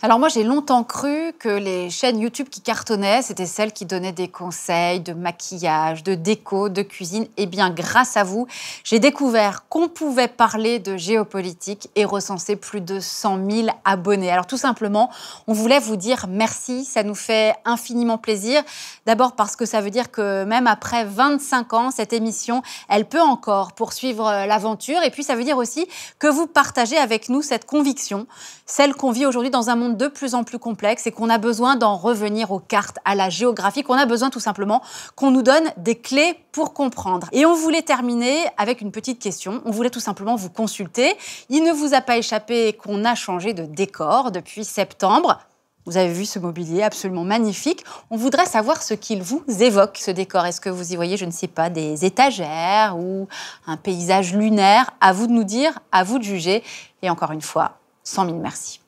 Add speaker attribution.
Speaker 1: Alors moi j'ai longtemps cru que les chaînes YouTube qui cartonnaient, c'était celles qui donnaient des conseils de maquillage, de déco, de cuisine. Et eh bien grâce à vous, j'ai découvert qu'on pouvait parler de géopolitique et recenser plus de 100 000 abonnés. Alors tout simplement, on voulait vous dire merci, ça nous fait infiniment plaisir. D'abord parce que ça veut dire que même après 25 ans, cette émission, elle peut encore poursuivre l'aventure. Et puis ça veut dire aussi que vous partagez avec nous cette conviction, celle qu'on vit aujourd'hui dans un de plus en plus complexe et qu'on a besoin d'en revenir aux cartes, à la géographie, qu'on a besoin tout simplement qu'on nous donne des clés pour comprendre. Et on voulait terminer avec une petite question. On voulait tout simplement vous consulter. Il ne vous a pas échappé qu'on a changé de décor depuis septembre. Vous avez vu ce mobilier absolument magnifique. On voudrait savoir ce qu'il vous évoque, ce décor. Est-ce que vous y voyez, je ne sais pas, des étagères ou un paysage lunaire? À vous de nous dire, à vous de juger. Et encore une fois, 100 000 merci.